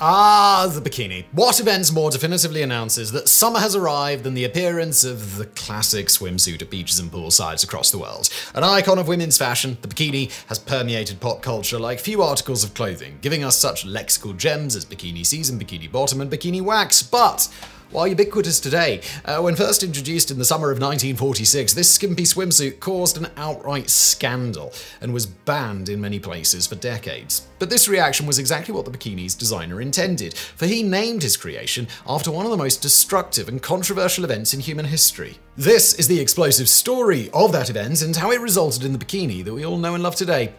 Ah, the bikini. What events more definitively announces that summer has arrived than the appearance of the classic swimsuit at beaches and poolsides across the world? An icon of women's fashion, the bikini has permeated pop culture like few articles of clothing, giving us such lexical gems as bikini season, bikini bottom, and bikini wax. But while ubiquitous today, uh, when first introduced in the summer of 1946, this skimpy swimsuit caused an outright scandal and was banned in many places for decades. But this reaction was exactly what the bikini's designer intended, for he named his creation after one of the most destructive and controversial events in human history. This is the explosive story of that event and how it resulted in the bikini that we all know and love today.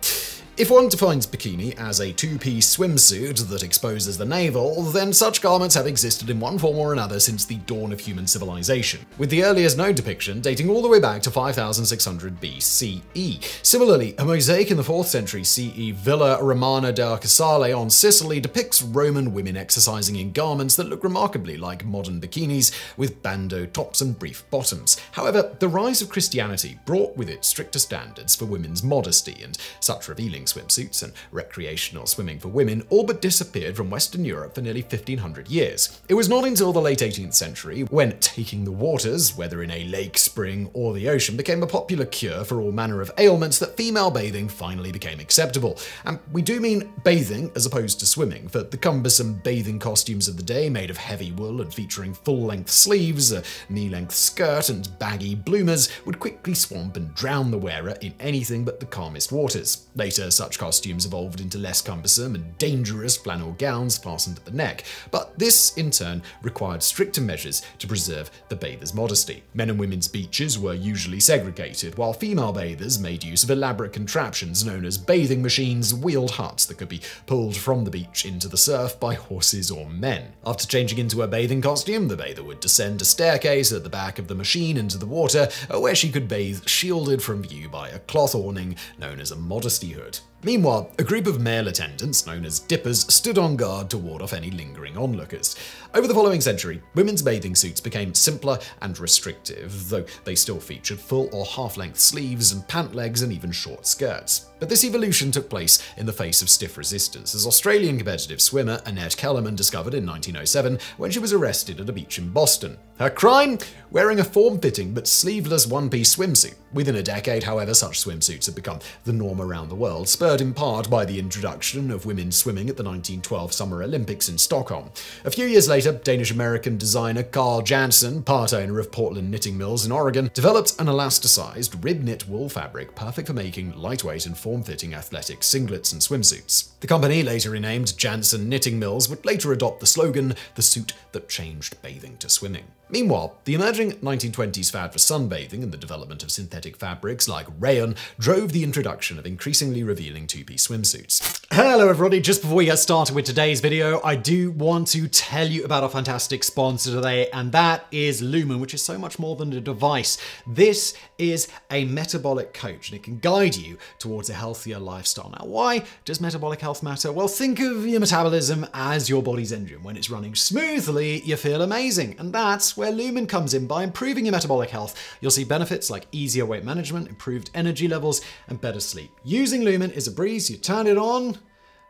If one defines bikini as a two-piece swimsuit that exposes the navel, then such garments have existed in one form or another since the dawn of human civilization, with the earliest known depiction dating all the way back to 5600 BCE. Similarly, a mosaic in the 4th century CE Villa Romana da Casale on Sicily depicts Roman women exercising in garments that look remarkably like modern bikinis, with bandeau tops and brief bottoms. However, the rise of Christianity brought with it stricter standards for women's modesty, and such revealing swimsuits and recreational swimming for women all but disappeared from Western Europe for nearly 1500 years. It was not until the late 18th century when taking the waters, whether in a lake, spring, or the ocean, became a popular cure for all manner of ailments that female bathing finally became acceptable. And we do mean bathing as opposed to swimming, for the cumbersome bathing costumes of the day made of heavy wool and featuring full-length sleeves, a knee-length skirt, and baggy bloomers would quickly swamp and drown the wearer in anything but the calmest waters. Later, such costumes evolved into less cumbersome and dangerous flannel gowns fastened at the neck, but this in turn required stricter measures to preserve the bather's modesty. Men and women's beaches were usually segregated, while female bathers made use of elaborate contraptions known as bathing machines, wheeled huts that could be pulled from the beach into the surf by horses or men. After changing into a bathing costume, the bather would descend a staircase at the back of the machine into the water, where she could bathe shielded from view by a cloth awning known as a modesty hood out. Meanwhile, a group of male attendants, known as dippers, stood on guard to ward off any lingering onlookers. Over the following century, women's bathing suits became simpler and restrictive, though they still featured full or half-length sleeves and pant legs and even short skirts. But this evolution took place in the face of stiff resistance, as Australian competitive swimmer Annette Kellerman discovered in 1907 when she was arrested at a beach in Boston. Her crime? Wearing a form-fitting but sleeveless one-piece swimsuit. Within a decade, however, such swimsuits had become the norm around the world, spurred in part by the introduction of women swimming at the 1912 Summer Olympics in Stockholm. A few years later, Danish-American designer Carl Jantzen, part owner of Portland Knitting Mills in Oregon, developed an elasticized rib-knit wool fabric perfect for making lightweight and form-fitting athletic singlets and swimsuits. The company, later renamed Jantzen Knitting Mills, would later adopt the slogan, the suit that changed bathing to swimming. Meanwhile, the emerging 1920s fad for sunbathing and the development of synthetic fabrics like rayon drove the introduction of increasingly revealing two-piece swimsuits. Hello everybody, just before we get started with today's video, I do want to tell you about our fantastic sponsor today, and that is Lumen, which is so much more than a device. This is a metabolic coach, and it can guide you towards a healthier lifestyle. Now, why does metabolic health matter? Well, think of your metabolism as your body's engine. When it's running smoothly, you feel amazing, and that's where Lumen comes in. By improving your metabolic health, you'll see benefits like easier weight management, improved energy levels, and better sleep. Using Lumen is a breeze. You turn it on,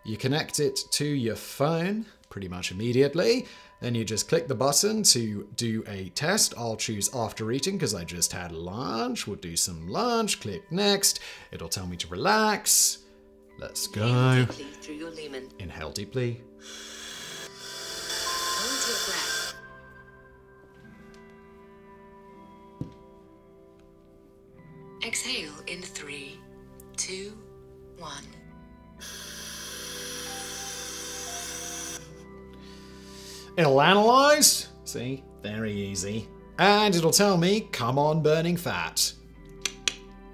you connect it to your phone pretty much immediately. Then you just click the button to do a test. I'll choose after eating because I just had lunch. We'll do some lunch. Click next. It'll tell me to relax. Let's go. Inhale deeply Exhale in three, two, one. It'll analyze. See? Very easy. And it'll tell me, come on, burning fat.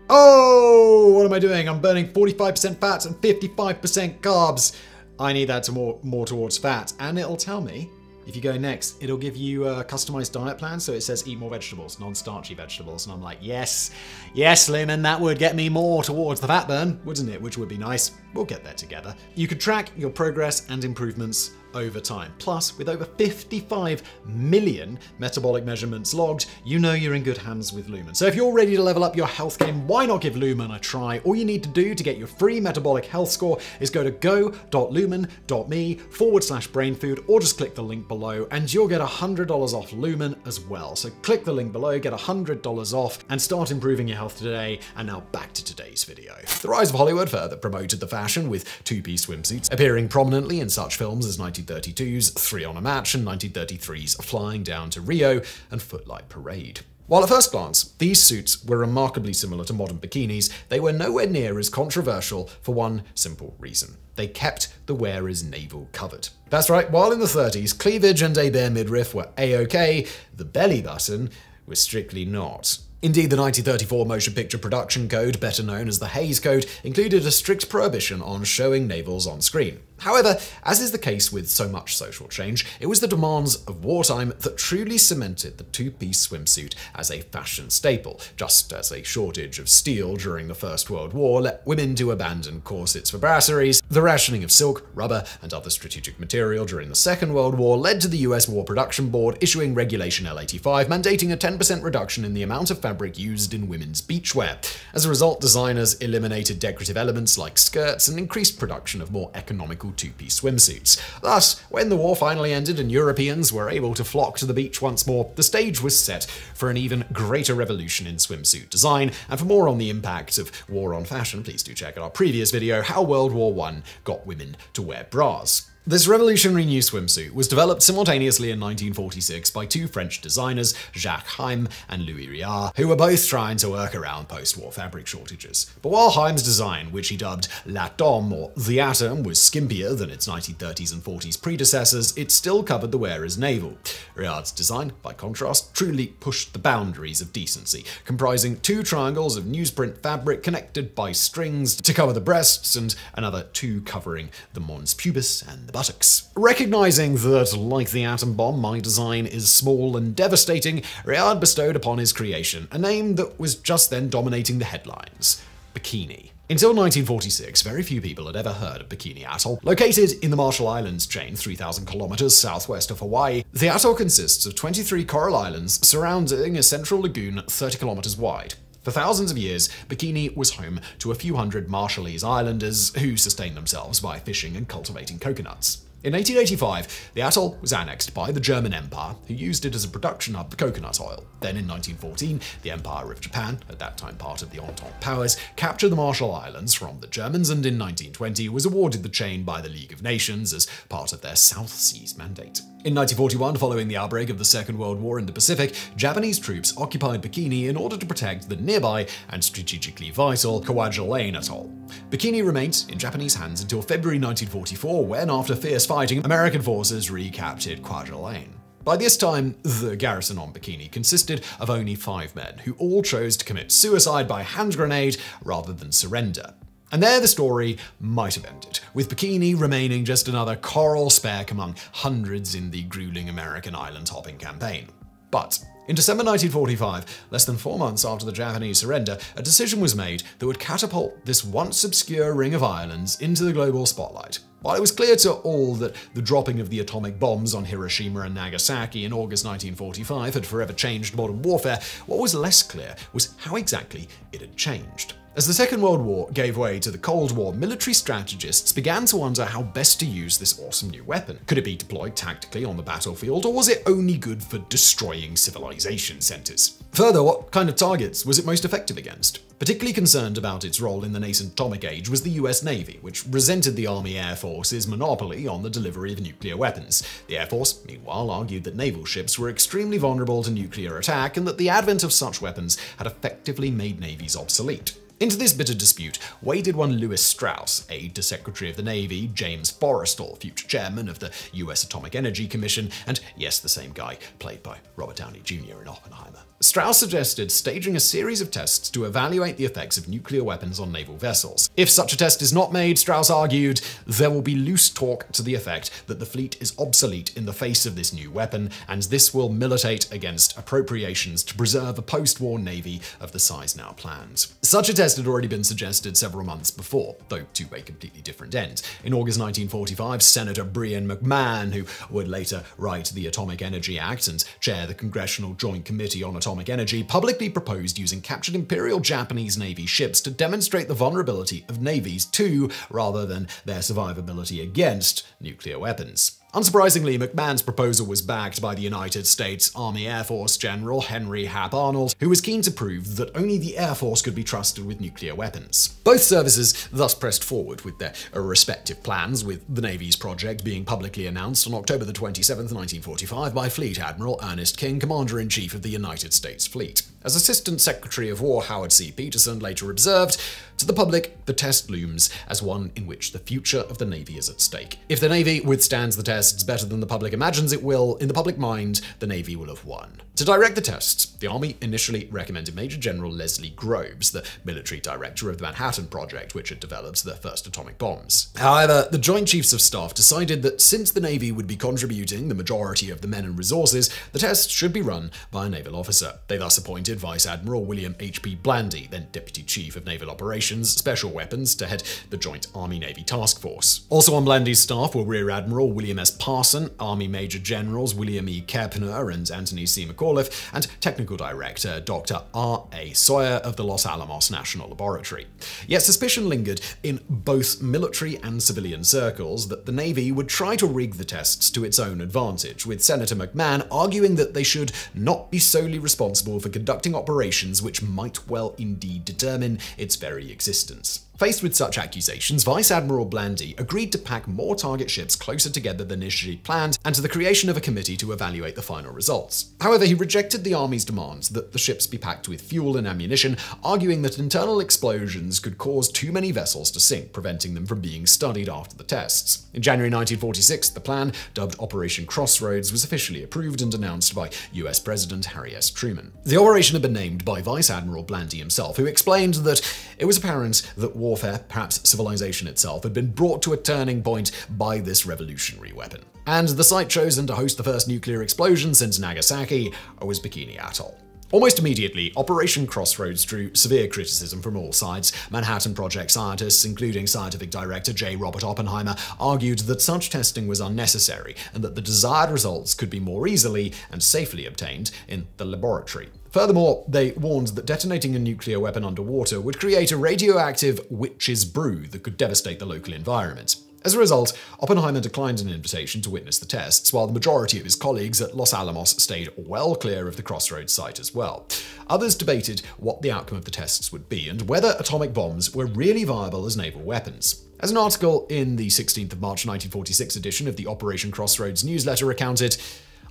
Oh, what am I doing? I'm burning 45% fats and 55% carbs. I need that to more, more towards fat. And it'll tell me, if you go next, it'll give you a customized diet plan. So it says eat more vegetables, non-starchy vegetables. And I'm like, yes, yes, Lumen, that would get me more towards the fat burn, wouldn't it? Which would be nice. We'll get there together. You could track your progress and improvements over time. Plus, with over 55 million metabolic measurements logged, you know you're in good hands with Lumen. So if you're ready to level up your health game, why not give Lumen a try? All you need to do to get your free metabolic health score is go to go.lumen.me forward slash brainfood or just click the link below and you'll get $100 off Lumen as well. So click the link below, get $100 off and start improving your health today. And now back to today's video. The rise of Hollywood further promoted the fashion with two-piece swimsuits appearing prominently in such films as 1932's Three on a Match and 1933's Flying Down to Rio and Footlight Parade. While at first glance, these suits were remarkably similar to modern bikinis, they were nowhere near as controversial for one simple reason. They kept the wearer's navel covered. That's right, while in the 30s, cleavage and a bare midriff were a-okay, the belly button was strictly not. Indeed, the 1934 Motion Picture Production Code, better known as the Hays Code, included a strict prohibition on showing navels on screen. However, as is the case with so much social change, it was the demands of wartime that truly cemented the two-piece swimsuit as a fashion staple, just as a shortage of steel during the First World War led women to abandon corsets for brassieres, the rationing of silk, rubber, and other strategic material during the Second World War led to the US War Production Board issuing Regulation L85 mandating a 10% reduction in the amount of fabric used in women's beachwear. As a result, designers eliminated decorative elements like skirts and increased production of more economical two-piece swimsuits. Thus, when the war finally ended and Europeans were able to flock to the beach once more, the stage was set for an even greater revolution in swimsuit design. And for more on the impact of war on fashion, please do check out our previous video, How World War I Got Women to Wear Bras. This revolutionary new swimsuit was developed simultaneously in 1946 by two French designers, Jacques Heim and Louis Réard, who were both trying to work around post-war fabric shortages. But while Heim's design, which he dubbed L'Atom or The Atom, was skimpier than its 1930s and 40s predecessors, it still covered the wearer's navel. Réard's design, by contrast, truly pushed the boundaries of decency, comprising two triangles of newsprint fabric connected by strings to cover the breasts and another two covering the mons pubis and the buttocks. Recognizing that, like the atom bomb, my design is small and devastating, Réard bestowed upon his creation a name that was just then dominating the headlines Bikini. Until 1946, very few people had ever heard of Bikini Atoll. Located in the Marshall Islands chain 3,000 kilometers southwest of Hawaii, the atoll consists of 23 coral islands surrounding a central lagoon 30 kilometers wide. For thousands of years, Bikini was home to a few hundred Marshallese islanders who sustained themselves by fishing and cultivating coconuts. In 1885, the atoll was annexed by the German Empire, who used it as a production hub for coconut oil. Then in 1914, the Empire of Japan, at that time part of the Entente Powers, captured the Marshall Islands from the Germans and in 1920 was awarded the chain by the League of Nations as part of their South Seas Mandate. In 1941, following the outbreak of the Second World War in the Pacific, Japanese troops occupied Bikini in order to protect the nearby and strategically vital Kwajalein Atoll. Bikini remained in Japanese hands until February 1944, when, after fierce fighting, American forces recaptured Kwajalein. By this time, the garrison on Bikini consisted of only five men, who all chose to commit suicide by hand grenade rather than surrender. And there the story might have ended, with Bikini remaining just another coral speck among hundreds in the grueling American island hopping campaign. But in December 1945, less than four months after the Japanese surrender, a decision was made that would catapult this once obscure ring of islands into the global spotlight. While it was clear to all that the dropping of the atomic bombs on Hiroshima and Nagasaki in August 1945 had forever changed modern warfare, what was less clear was how exactly it had changed. As the Second World War gave way to the Cold War, military strategists began to wonder how best to use this awesome new weapon. Could it be deployed tactically on the battlefield, or was it only good for destroying civilization centers? Further, what kind of targets was it most effective against? Particularly concerned about its role in the nascent atomic age was the US Navy, which resented the Army Air Force's monopoly on the delivery of nuclear weapons. The Air Force, meanwhile, argued that naval ships were extremely vulnerable to nuclear attack and that the advent of such weapons had effectively made navies obsolete. Into this bitter dispute waded one Lewis Strauss, aide to Secretary of the Navy James Forrestal, future chairman of the US Atomic Energy Commission, and yes, the same guy, played by Robert Downey Jr. in Oppenheimer. Strauss suggested staging a series of tests to evaluate the effects of nuclear weapons on naval vessels. If such a test is not made, Strauss argued, there will be loose talk to the effect that the fleet is obsolete in the face of this new weapon, and this will militate against appropriations to preserve a post war navy of the size now planned. Such a test had already been suggested several months before, though to a completely different end. In August 1945, Senator Brien McMahon, who would later write the Atomic Energy Act and chair the Congressional Joint Committee on Atomic Energy, publicly proposed using captured Imperial Japanese Navy ships to demonstrate the vulnerability of navies to, rather than their survivability against, nuclear weapons. Unsurprisingly, McMahon's proposal was backed by the United States Army Air Force General Henry Hap Arnold, who was keen to prove that only the Air Force could be trusted with nuclear weapons. Both services thus pressed forward with their respective plans, with the Navy's project being publicly announced on October 27, 1945, by Fleet Admiral Ernest King, Commander in Chief of the United States Fleet. As Assistant Secretary of War Howard C. Peterson later observed, to the public, the test looms as one in which the future of the Navy is at stake. If the Navy withstands the tests better than the public imagines it will, in the public mind, the Navy will have won. To direct the tests, the Army initially recommended Major General Leslie Groves, the military director of the Manhattan Project, which had developed the first atomic bombs. However, the Joint Chiefs of Staff decided that since the Navy would be contributing the majority of the men and resources, the tests should be run by a naval officer. They thus appointed Vice Admiral William H.P. Blandy, then Deputy Chief of Naval Operations, Special Weapons, to head the Joint Army-Navy Task Force. Also on Blandy's staff were Rear Admiral William S. Parson, Army Major Generals William E. Kepner and Anthony C. McAuliffe, and Technical Director Dr. R. A. Sawyer of the Los Alamos National Laboratory. Yet suspicion lingered in both military and civilian circles that the Navy would try to rig the tests to its own advantage, with Senator McMahon arguing that they should not be solely responsible for conducting operations which might well indeed determine its very existence. Faced with such accusations, Vice Admiral Blandy agreed to pack more target ships closer together than initially planned and to the creation of a committee to evaluate the final results. However, he rejected the Army's demands that the ships be packed with fuel and ammunition, arguing that internal explosions could cause too many vessels to sink, preventing them from being studied after the tests. In January 1946, the plan, dubbed Operation Crossroads, was officially approved and announced by US President Harry S. Truman. The operation had been named by Vice Admiral Blandy himself, who explained that it was apparent that warfare, perhaps civilization itself, had been brought to a turning point by this revolutionary weapon. And the site chosen to host the first nuclear explosion since Nagasaki was Bikini Atoll. Almost immediately, Operation Crossroads drew severe criticism from all sides. Manhattan Project scientists, including scientific director J. Robert Oppenheimer, argued that such testing was unnecessary and that the desired results could be more easily and safely obtained in the laboratory. Furthermore, they warned that detonating a nuclear weapon underwater would create a radioactive witch's brew that could devastate the local environment. As a result, Oppenheimer declined an invitation to witness the tests, while the majority of his colleagues at Los Alamos stayed well clear of the Crossroads site as well. Others debated what the outcome of the tests would be and whether atomic bombs were really viable as naval weapons. As an article in the 16th of March 1946 edition of the Operation Crossroads newsletter recounted,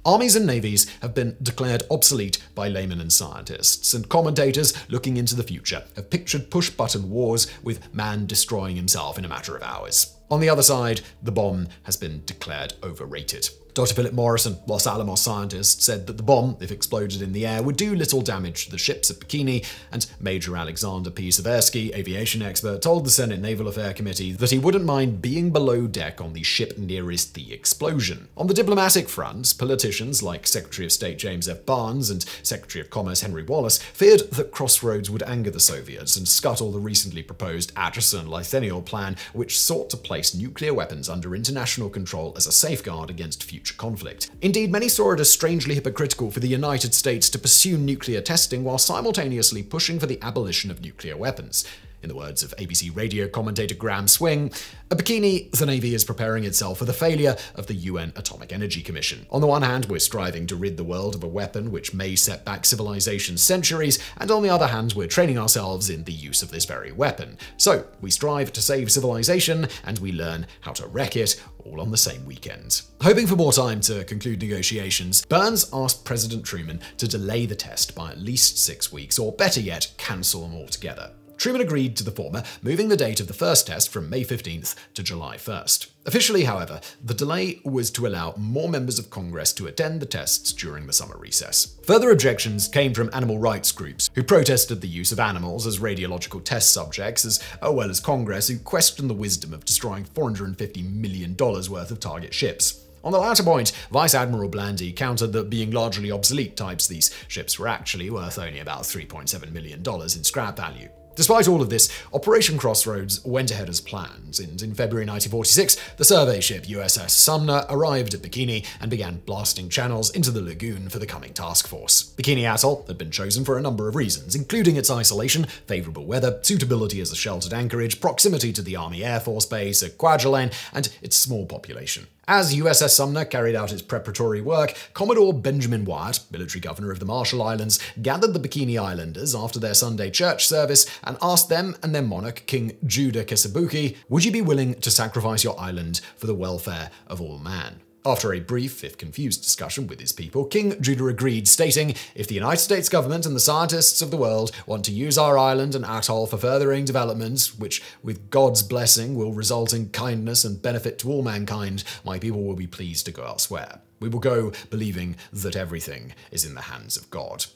Armies and navies have been declared obsolete by laymen and scientists, and commentators looking into the future have pictured push button wars with man destroying himself in a matter of hours. On the other side, the bomb has been declared overrated. Dr. Philip Morrison, Los Alamos scientist, said that the bomb, if exploded in the air, would do little damage to the ships at Bikini, and Major Alexander P. Seversky, aviation expert, told the Senate Naval Affairs Committee that he wouldn't mind being below deck on the ship nearest the explosion. On the diplomatic front, politicians like Secretary of State James F. Byrnes and Secretary of Commerce Henry Wallace feared that Crossroads would anger the Soviets and scuttle the recently proposed Acheson Lilienthal Plan, which sought to place nuclear weapons under international control as a safeguard against future future conflict. Indeed, many saw it as strangely hypocritical for the United States to pursue nuclear testing while simultaneously pushing for the abolition of nuclear weapons. In the words of ABC radio commentator Gram Swing, a bikini, the Navy is preparing itself for the failure of the UN Atomic Energy Commission. On the one hand, we're striving to rid the world of a weapon which may set back civilization centuries, and on the other hand, we're training ourselves in the use of this very weapon. So, we strive to save civilization, and we learn how to wreck it, all on the same weekend. Hoping for more time to conclude negotiations, Byrnes asked President Truman to delay the test by at least six weeks, or better yet, cancel them altogether. Truman agreed to the former, moving the date of the first test from May 15th to July 1st. Officially, however, the delay was to allow more members of Congress to attend the tests during the summer recess. Further objections came from animal rights groups, who protested the use of animals as radiological test subjects, as oh, well as Congress, who questioned the wisdom of destroying $450 million worth of target ships. On the latter point, Vice Admiral Blandy countered that being largely obsolete types, these ships were actually worth only about $3.7 million in scrap value. Despite all of this, Operation Crossroads went ahead as planned, and in February 1946, the survey ship USS Sumner arrived at Bikini and began blasting channels into the lagoon for the coming task force. Bikini Atoll had been chosen for a number of reasons, including its isolation, favorable weather, suitability as a sheltered anchorage, proximity to the Army Air Force Base at Kwajalein, and its small population. As USS Sumner carried out its preparatory work, Commodore Benjamin Wyatt, military governor of the Marshall Islands, gathered the Bikini Islanders after their Sunday church service and asked them and their monarch, King Juda Kessibuki, would you be willing to sacrifice your island for the welfare of all man? After a brief, if confused, discussion with his people, King Juda agreed, stating, If the United States government and the scientists of the world want to use our island and atoll for furthering development, which, with God's blessing, will result in kindness and benefit to all mankind, my people will be pleased to go elsewhere. We will go believing that everything is in the hands of God.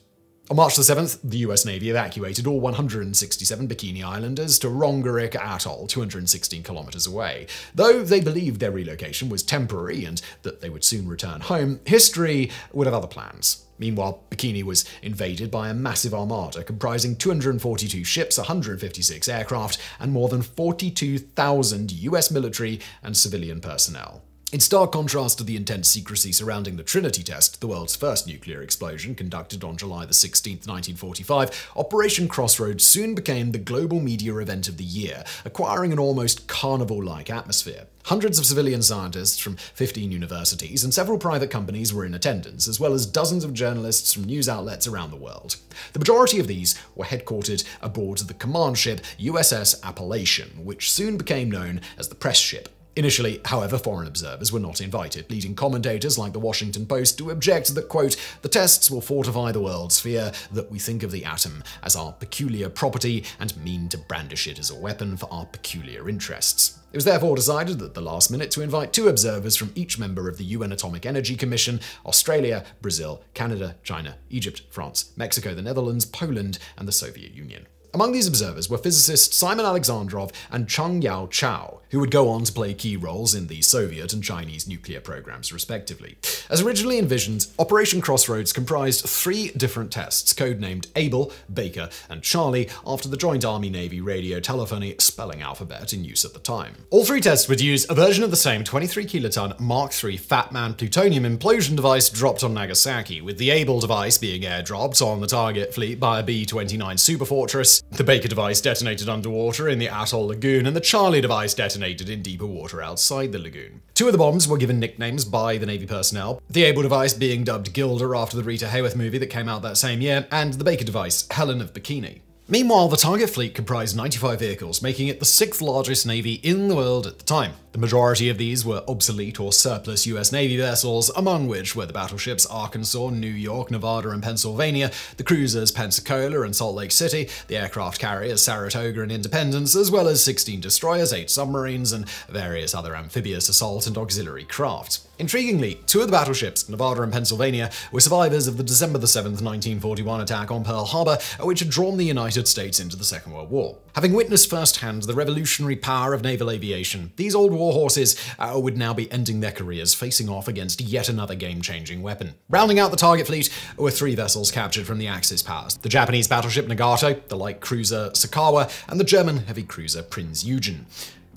On March the 7th, the US Navy evacuated all 167 Bikini Islanders to Rongerik Atoll, 216 kilometers away. Though they believed their relocation was temporary and that they would soon return home, history would have other plans. Meanwhile, Bikini was invaded by a massive armada comprising 242 ships, 156 aircraft, and more than 42,000 US military and civilian personnel. In stark contrast to the intense secrecy surrounding the Trinity test, the world's first nuclear explosion conducted on July 16, 1945, Operation Crossroads soon became the global media event of the year, acquiring an almost carnival-like atmosphere. Hundreds of civilian scientists from 15 universities and several private companies were in attendance, as well as dozens of journalists from news outlets around the world. The majority of these were headquartered aboard the command ship USS Appalachian, which soon became known as the press ship. Initially, however, foreign observers were not invited, leading commentators like the Washington Post to object that, quote, the tests will fortify the world's fear that we think of the atom as our peculiar property and mean to brandish it as a weapon for our peculiar interests. It was therefore decided at the last minute to invite two observers from each member of the UN Atomic Energy Commission Australia, Brazil, Canada, China, Egypt, France, Mexico, the Netherlands, Poland, and the Soviet Union. Among these observers were physicists Simon Alexandrov and Chung Yao Chao, who would go on to play key roles in the Soviet and Chinese nuclear programs, respectively. As originally envisioned, Operation Crossroads comprised three different tests, codenamed Able, Baker, and Charlie, after the Joint Army Navy radio telephony spelling alphabet in use at the time. All three tests would use a version of the same 23 kiloton Mark III Fat Man plutonium implosion device dropped on Nagasaki, with the Able device being airdropped on the target fleet by a B 29 Superfortress the Baker device detonated underwater in the Atoll Lagoon, and the Charlie device detonated in deeper water outside the lagoon. Two of the bombs were given nicknames by the Navy personnel, the Able device being dubbed Gilda after the Rita Hayworth movie that came out that same year, and the Baker device, Helen of Bikini. Meanwhile, the target fleet comprised 95 vehicles, making it the sixth largest navy in the world at the time. The majority of these were obsolete or surplus US Navy vessels, among which were the battleships Arkansas, New York, Nevada, and Pennsylvania, the cruisers Pensacola and Salt Lake City, the aircraft carriers Saratoga and Independence, as well as 16 destroyers, 8 submarines, and various other amphibious assault and auxiliary craft. Intriguingly, two of the battleships, Nevada and Pennsylvania, were survivors of the December 7, 1941 attack on Pearl Harbor, which had drawn the United States into the Second World War. Having witnessed firsthand the revolutionary power of naval aviation, these old war horses uh, would now be ending their careers facing off against yet another game-changing weapon. Rounding out the target fleet were three vessels captured from the Axis powers, the Japanese battleship Nagato, the light cruiser Sakawa, and the German heavy cruiser Prinz Eugen.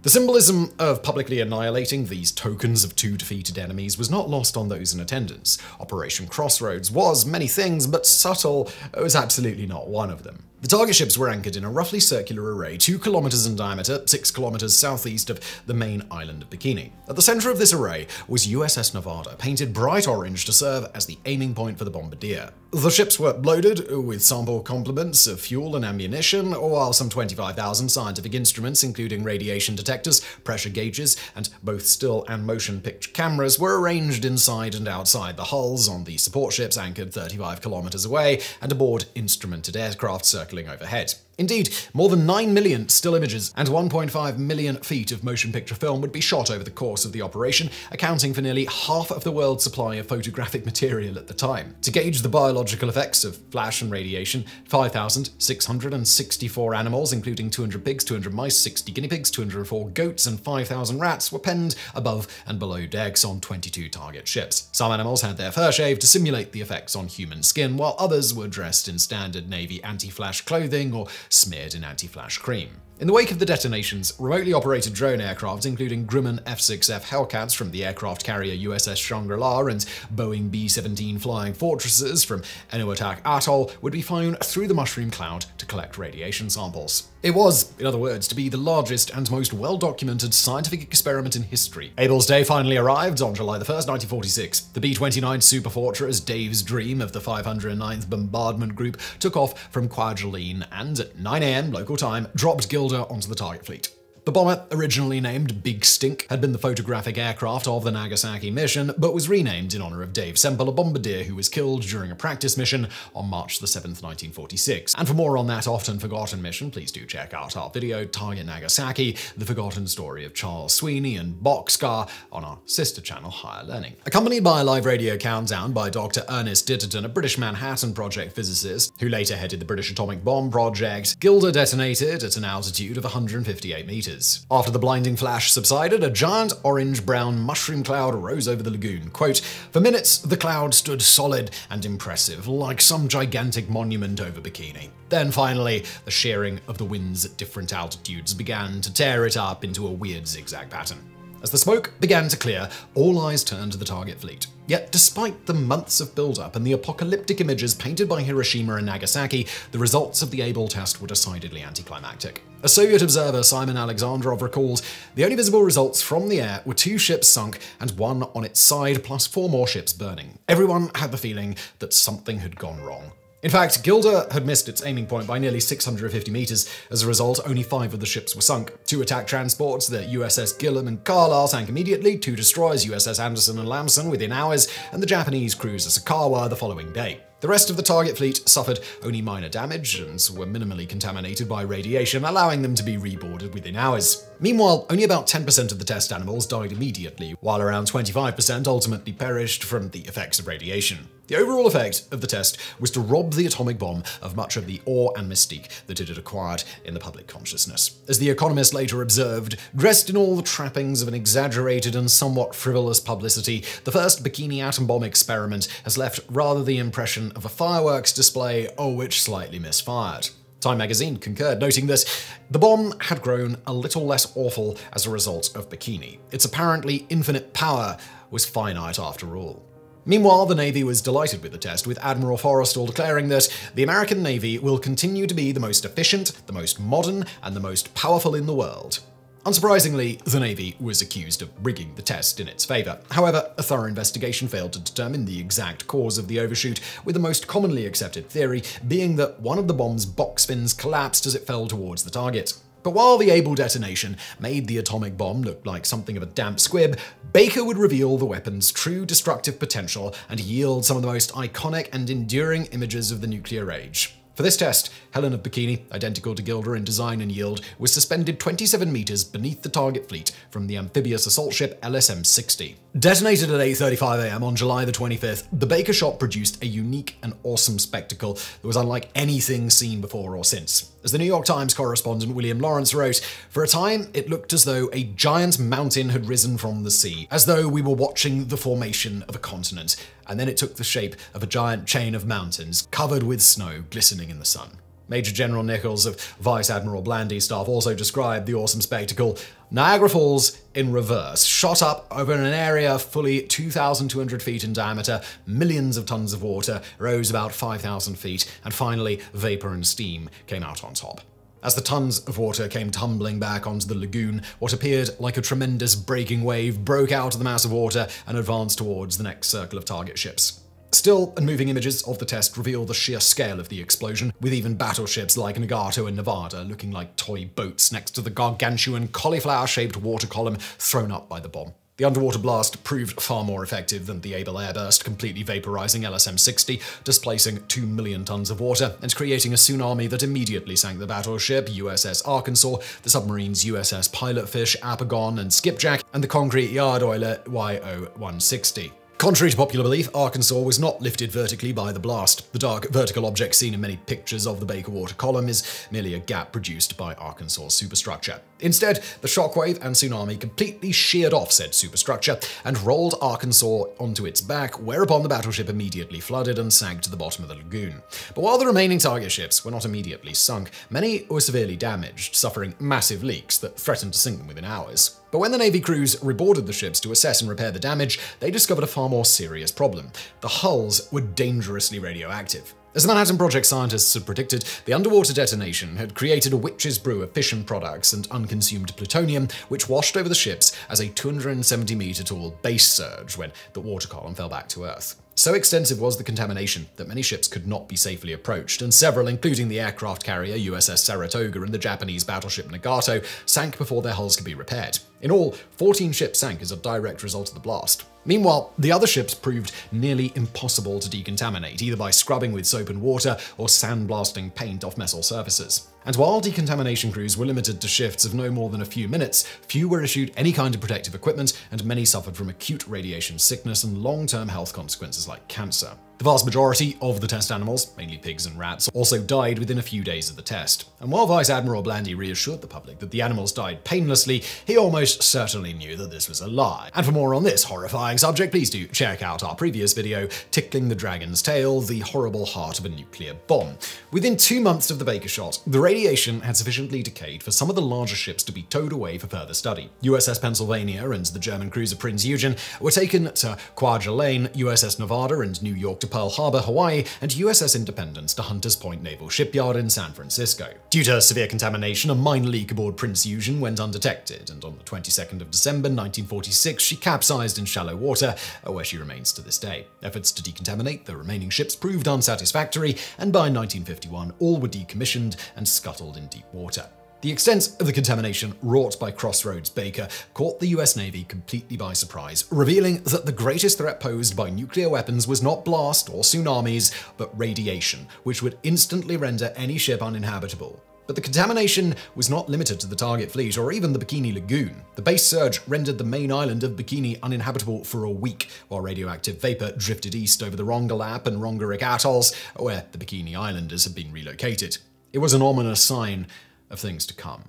The symbolism of publicly annihilating these tokens of two defeated enemies was not lost on those in attendance. Operation Crossroads was many things, but subtle was absolutely not one of them. The target ships were anchored in a roughly circular array, 2 kilometers in diameter, 6 kilometers southeast of the main island of Bikini. At the center of this array was USS Nevada, painted bright orange to serve as the aiming point for the bombardier. The ships were loaded with sample complements of fuel and ammunition, while some 25,000 scientific instruments, including radiation detectors, pressure gauges, and both still and motion picture cameras, were arranged inside and outside the hulls on the support ships anchored 35 kilometers away and aboard instrumented aircraft circling overhead. Indeed, more than 9 million still images and 1.5 million feet of motion picture film would be shot over the course of the operation, accounting for nearly half of the world's supply of photographic material at the time. To gauge the biological effects of flash and radiation, 5,664 animals, including 200 pigs, 200 mice, 60 guinea pigs, 204 goats, and 5,000 rats, were penned above and below decks on 22 target ships. Some animals had their fur shaved to simulate the effects on human skin, while others were dressed in standard Navy anti flash clothing or smeared in anti flash cream. In the wake of the detonations, remotely operated drone aircraft, including Grumman F-6F Hellcats from the aircraft carrier USS Shangri-La and Boeing B-17 Flying Fortresses from Enewetak Atoll, would be flown through the mushroom cloud to collect radiation samples. It was, in other words, to be the largest and most well-documented scientific experiment in history. Able's day finally arrived on July 1, 1946. The B-29 Superfortress, Dave's dream of the 509th Bombardment Group, took off from Kwajalein and at 9am local time dropped Gilda onto the target fleet. The bomber, originally named Big Stink, had been the photographic aircraft of the Nagasaki mission, but was renamed in honor of Dave Semple, a bombardier who was killed during a practice mission on March 7, 1946. And for more on that often forgotten mission, please do check out our video, Target Nagasaki, the forgotten story of Charles Sweeney and Boxcar on our sister channel, Higher Learning. Accompanied by a live radio countdown by Dr. Ernest Titterton, a British Manhattan Project physicist who later headed the British Atomic Bomb Project, Gilda detonated at an altitude of 158 meters meters. After the blinding flash subsided, a giant orange-brown mushroom cloud rose over the lagoon. Quote, For minutes, the cloud stood solid and impressive, like some gigantic monument over Bikini. Then finally, the shearing of the winds at different altitudes began to tear it up into a weird zigzag pattern. As the smoke began to clear, all eyes turned to the target fleet. Yet, despite the months of build-up and the apocalyptic images painted by Hiroshima and Nagasaki, the results of the Able test were decidedly anticlimactic. A Soviet observer, Simon Alexandrov, recalls the only visible results from the air were two ships sunk and one on its side, plus four more ships burning. Everyone had the feeling that something had gone wrong. In fact, Gilda had missed its aiming point by nearly 650 meters. As a result, only five of the ships were sunk. Two attack transports, the USS Gillam and Carlisle, sank immediately, two destroyers, USS Anderson and Lamson, within hours, and the Japanese cruiser Sakawa the following day. The rest of the target fleet suffered only minor damage and were minimally contaminated by radiation, allowing them to be reboarded within hours. Meanwhile, only about 10% of the test animals died immediately, while around 25% ultimately perished from the effects of radiation. The overall effect of the test was to rob the atomic bomb of much of the awe and mystique that it had acquired in the public consciousness. As The Economist later observed, dressed in all the trappings of an exaggerated and somewhat frivolous publicity, the first bikini atom bomb experiment has left rather the impression of a fireworks display, or which slightly misfired. Time magazine concurred, noting that the bomb had grown a little less awful as a result of Bikini. Its apparently infinite power was finite after all. Meanwhile, the Navy was delighted with the test, with Admiral Forrestal declaring that the American Navy will continue to be the most efficient, the most modern, and the most powerful in the world. Unsurprisingly, the Navy was accused of rigging the test in its favour. However, a thorough investigation failed to determine the exact cause of the overshoot, with the most commonly accepted theory being that one of the bomb's box fins collapsed as it fell towards the target. But while the Able detonation made the atomic bomb look like something of a damp squib, Baker would reveal the weapon's true destructive potential and yield some of the most iconic and enduring images of the nuclear age. For this test, Helen of Bikini, identical to Gilda in design and yield, was suspended 27 meters beneath the target fleet from the amphibious assault ship LSM-60. Detonated at 8.35 am on July the 25th, the Baker shot produced a unique and awesome spectacle that was unlike anything seen before or since. As the New York Times correspondent William Lawrence wrote, for a time it looked as though a giant mountain had risen from the sea, as though we were watching the formation of a continent, and then it took the shape of a giant chain of mountains covered with snow glistening in the sun. Major General Nichols of Vice Admiral Blandy's staff also described the awesome spectacle. Niagara Falls in reverse, shot up over an area fully 2,200 feet in diameter, millions of tons of water, rose about 5,000 feet, and finally, vapor and steam came out on top. As the tons of water came tumbling back onto the lagoon, what appeared like a tremendous breaking wave broke out of the mass of water and advanced towards the next circle of target ships. Still, and moving images of the test reveal the sheer scale of the explosion, with even battleships like Nagato and Nevada looking like toy boats next to the gargantuan cauliflower-shaped water column thrown up by the bomb. The underwater blast proved far more effective than the Able airburst, completely vaporizing LSM 60, displacing 2 million tons of water and creating a tsunami that immediately sank the battleship USS Arkansas, the submarines USS Pilotfish, Apogon, and Skipjack, and the concrete yard oiler YO 160. Contrary to popular belief, Arkansas was not lifted vertically by the blast. The dark vertical object seen in many pictures of the Baker Water column is merely a gap produced by Arkansas's superstructure. Instead, the shockwave and tsunami completely sheared off said superstructure and rolled Arkansas onto its back, whereupon the battleship immediately flooded and sank to the bottom of the lagoon. But while the remaining target ships were not immediately sunk, many were severely damaged, suffering massive leaks that threatened to sink them within hours. But when the Navy crews reboarded the ships to assess and repair the damage, they discovered a far more serious problem. The hulls were dangerously radioactive. As the Manhattan Project scientists had predicted, the underwater detonation had created a witch's brew of fission products and unconsumed plutonium, which washed over the ships as a 270 meter tall base surge when the water column fell back to Earth. So extensive was the contamination that many ships could not be safely approached, and several, including the aircraft carrier USS Saratoga and the Japanese battleship Nagato, sank before their hulls could be repaired. In all, 14 ships sank as a direct result of the blast. Meanwhile, the other ships proved nearly impossible to decontaminate, either by scrubbing with soap and water or sandblasting paint off metal surfaces. And while decontamination crews were limited to shifts of no more than a few minutes, few were issued any kind of protective equipment, and many suffered from acute radiation sickness and long term health consequences like cancer. The vast majority of the test animals, mainly pigs and rats, also died within a few days of the test. And while Vice Admiral Blandy reassured the public that the animals died painlessly, he almost certainly knew that this was a lie. And for more on this horrifying subject, please do check out our previous video, Tickling the Dragon's Tail, the horrible heart of a nuclear bomb. Within two months of the Baker shot, the radiation had sufficiently decayed for some of the larger ships to be towed away for further study. USS Pennsylvania and the German cruiser Prinz Eugen were taken to Kwajalein, USS Nevada and New York to Pearl Harbor, Hawaii, and USS Independence to Hunters Point Naval Shipyard in San Francisco. Due to severe contamination, a minor leak aboard Prinz Eugen went undetected, and on the 22nd of December 1946, she capsized in shallow water, uh, where she remains to this day. Efforts to decontaminate the remaining ships proved unsatisfactory, and by 1951, all were decommissioned and scuttled in deep water. The extent of the contamination wrought by Crossroads Baker caught the US Navy completely by surprise, revealing that the greatest threat posed by nuclear weapons was not blast or tsunamis, but radiation, which would instantly render any ship uninhabitable. But the contamination was not limited to the target fleet or even the Bikini Lagoon. The base surge rendered the main island of Bikini uninhabitable for a week, while radioactive vapor drifted east over the Rongelap and Rongerik atolls, where the Bikini Islanders had been relocated. It was an ominous sign of things to come.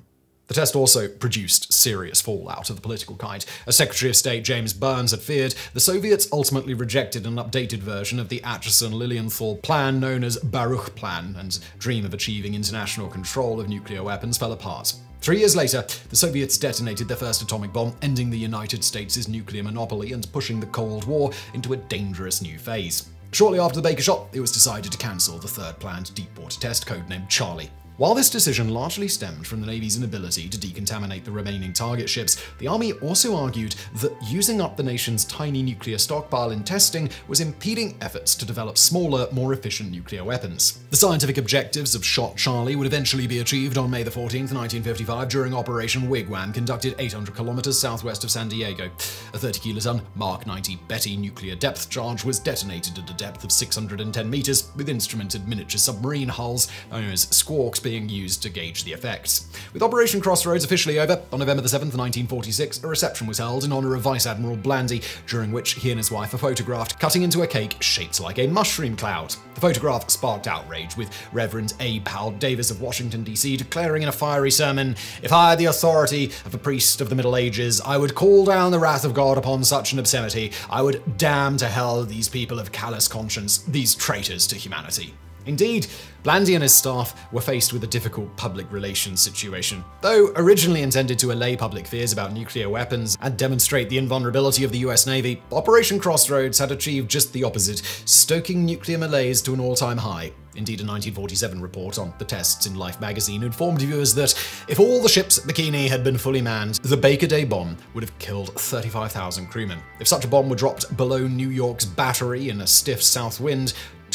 The test also produced serious fallout of the political kind. As Secretary of State James Byrnes had feared, the Soviets ultimately rejected an updated version of the Acheson-Lilienthal plan known as Baruch Plan, and dream of achieving international control of nuclear weapons fell apart. Three years later, the Soviets detonated their first atomic bomb, ending the United States' nuclear monopoly and pushing the Cold War into a dangerous new phase. Shortly after the Baker shot, it was decided to cancel the third planned deepwater test, codenamed Charlie. While this decision largely stemmed from the Navy's inability to decontaminate the remaining target ships, the Army also argued that using up the nation's tiny nuclear stockpile in testing was impeding efforts to develop smaller, more efficient nuclear weapons. The scientific objectives of Shot Charlie would eventually be achieved on May 14, 1955, during Operation Wigwam, conducted 800 kilometers southwest of San Diego. A 30 kiloton Mark 90 Betty nuclear depth charge was detonated at a depth of 610 meters with instrumented miniature submarine hulls known as squawks being used to gauge the effects. With Operation Crossroads officially over, on November 7, 1946, a reception was held in honor of Vice Admiral Blandy, during which he and his wife are photographed cutting into a cake shaped like a mushroom cloud. The photograph sparked outrage, with Reverend A. Powell Davis of Washington, D.C., declaring in a fiery sermon If I had the authority of a priest of the Middle Ages, I would call down the wrath of God upon such an obscenity. I would damn to hell these people of callous conscience, these traitors to humanity. Indeed, Blandy and his staff were faced with a difficult public relations situation. Though originally intended to allay public fears about nuclear weapons and demonstrate the invulnerability of the US Navy, Operation Crossroads had achieved just the opposite, stoking nuclear malaise to an all-time high. Indeed, a 1947 report on the tests in Life magazine informed viewers that if all the ships at Bikini had been fully manned, the Baker Day bomb would have killed 35,000 crewmen. If such a bomb were dropped below New York's battery in a stiff south wind,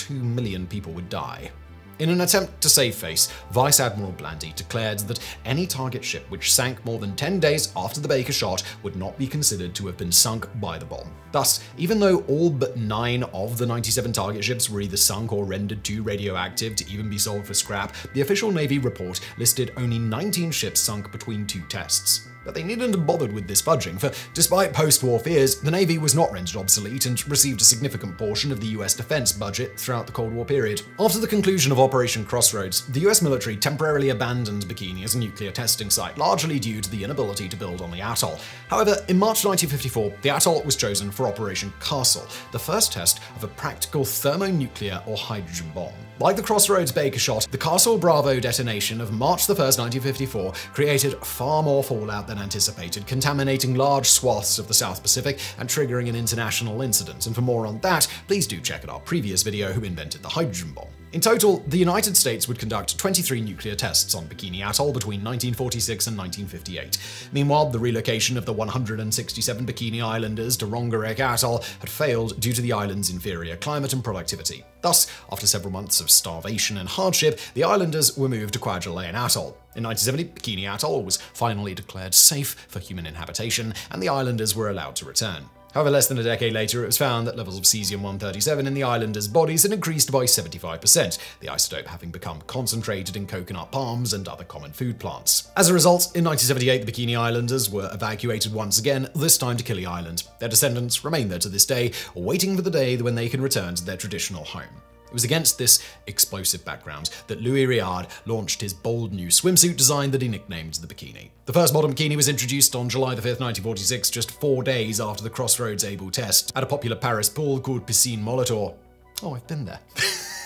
2 million people would die. In an attempt to save face, Vice Admiral Blandy declared that any target ship which sank more than 10 days after the Baker shot would not be considered to have been sunk by the bomb. Thus, even though all but nine of the 97 target ships were either sunk or rendered too radioactive to even be sold for scrap, the official Navy report listed only 19 ships sunk between two tests. But they needn't have bothered with this fudging, for despite post war fears, the Navy was not rendered obsolete and received a significant portion of the US defense budget throughout the Cold War period. After the conclusion of Operation Crossroads, the US military temporarily abandoned Bikini as a nuclear testing site, largely due to the inability to build on the atoll. However, in March 1954, the atoll was chosen for Operation Castle, the first test of a practical thermonuclear or hydrogen bomb. Like the Crossroads Baker shot, the Castle Bravo detonation of March 1, 1954 created far more fallout than anticipated, contaminating large swaths of the South Pacific and triggering an international incident. And for more on that, please do check out our previous video Who Invented the Hydrogen Bomb. In total, the United States would conduct 23 nuclear tests on Bikini Atoll between 1946 and 1958. Meanwhile, the relocation of the 167 Bikini Islanders to Rongerik Atoll had failed due to the island's inferior climate and productivity. Thus, after several months of starvation and hardship, the islanders were moved to Kwajalein Atoll. In 1970, Bikini Atoll was finally declared safe for human inhabitation, and the islanders were allowed to return. However, less than a decade later, it was found that levels of cesium-137 in the islanders' bodies had increased by 75%, the isotope having become concentrated in coconut palms and other common food plants. As a result, in 1978, the Bikini Islanders were evacuated once again, this time to Kili Island. Their descendants remain there to this day, waiting for the day when they can return to their traditional home. It was against this explosive background that Louis Réard launched his bold new swimsuit design that he nicknamed the Bikini. The first modern bikini was introduced on July 5, 1946, just four days after the Crossroads Able test, at a popular Paris pool called Piscine Molitor. Oh, I've been there.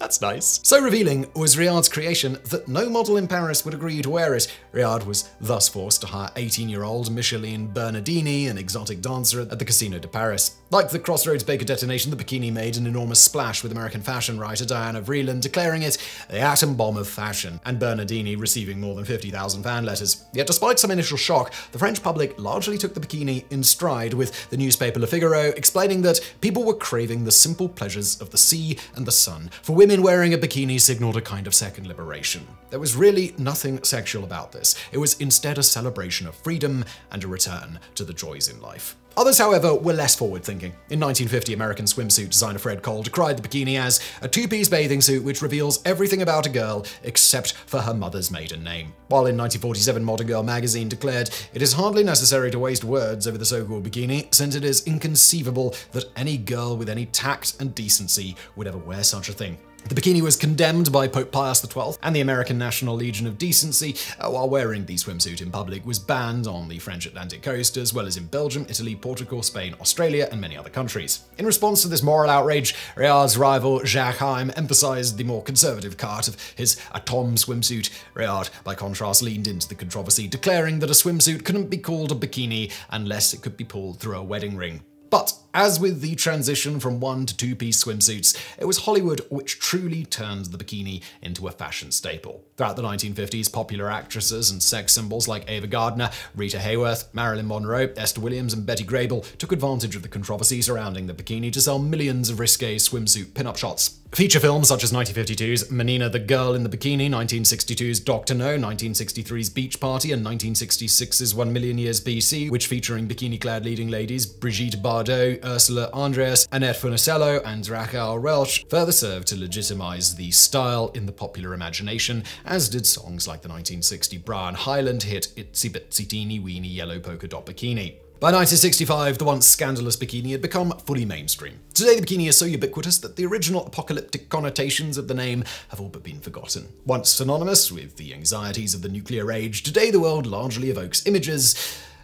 That's nice. So revealing was Réard's creation that no model in Paris would agree to wear it. Réard was thus forced to hire 18-year-old Micheline Bernardini, an exotic dancer at the Casino de Paris. Like the Crossroads Baker detonation, the bikini made an enormous splash with American fashion writer Diana Vreeland declaring it the atom bomb of fashion, and Bernardini receiving more than 50,000 fan letters. Yet despite some initial shock, the French public largely took the bikini in stride, with the newspaper Le Figaro explaining that people were craving the simple pleasures of the sea and the sun. For women, women wearing a bikini signaled a kind of second liberation. There was really nothing sexual about this. It was instead a celebration of freedom and a return to the joys in life. Others, however, were less forward thinking. In 1950, American swimsuit designer Fred Cole decried the bikini as a two piece bathing suit which reveals everything about a girl except for her mother's maiden name. While in 1947, Modern Girl magazine declared, It is hardly necessary to waste words over the so called bikini, since it is inconceivable that any girl with any tact and decency would ever wear such a thing. The bikini was condemned by Pope Pius XII, and the American National Legion of Decency, uh, while wearing the swimsuit in public, was banned on the French Atlantic coast, as well as in Belgium, Italy, Portugal, Spain, Australia, and many other countries. In response to this moral outrage, Réard's rival Jacques Heim emphasized the more conservative cut of his Atom swimsuit. Réard, by contrast, leaned into the controversy, declaring that a swimsuit couldn't be called a bikini unless it could be pulled through a wedding ring. But as with the transition from one to two piece swimsuits, it was Hollywood which truly turned the bikini into a fashion staple. Throughout the 1950s, popular actresses and sex symbols like Ava Gardner, Rita Hayworth, Marilyn Monroe, Esther Williams, and Betty Grable took advantage of the controversy surrounding the bikini to sell millions of risque swimsuit pinup shots. Feature films such as 1952's Manina the Girl in the Bikini, 1962's Dr. No, 1963's Beach Party, and 1966's One Million Years BC, which featuring bikini-clad leading ladies Brigitte Bardot, Ursula Andress, Annette Funicello, and Raquel Welch, further served to legitimize the style in the popular imagination, as did songs like the 1960 Brian Hyland hit Itsy Bitsy Teeny Weeny Yellow Polka Dot Bikini. By 1965, the once scandalous bikini had become fully mainstream. Today, the bikini is so ubiquitous that the original apocalyptic connotations of the name have all but been forgotten. Once synonymous with the anxieties of the nuclear age, today the world largely evokes images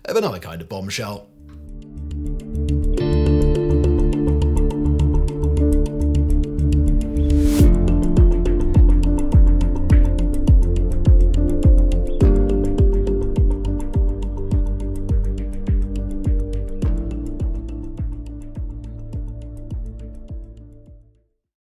of another kind of bombshell